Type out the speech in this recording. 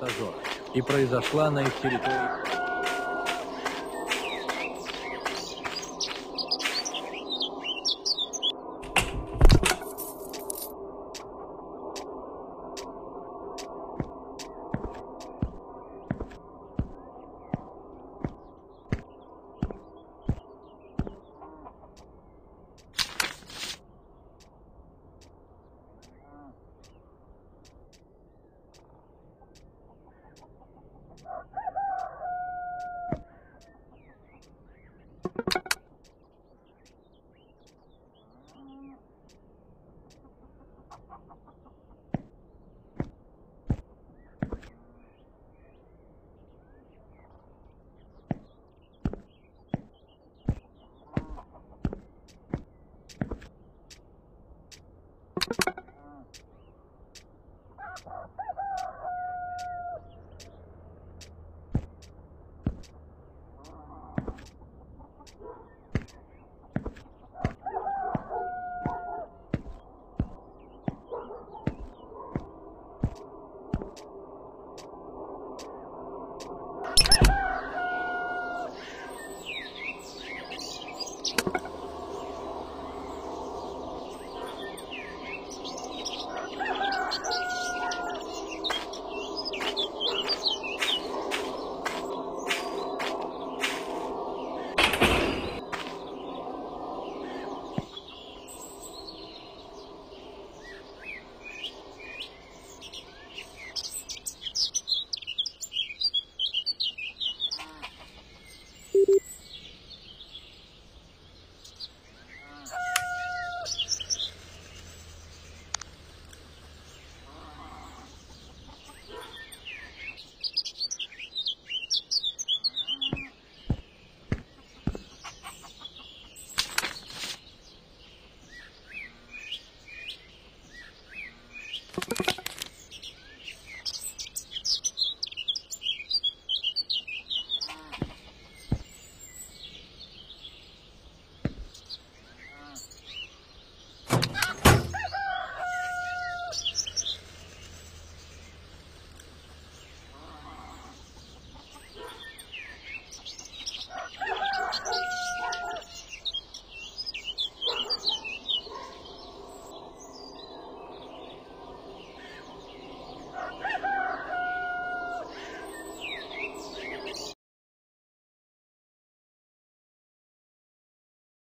Азор и произошла на их территории.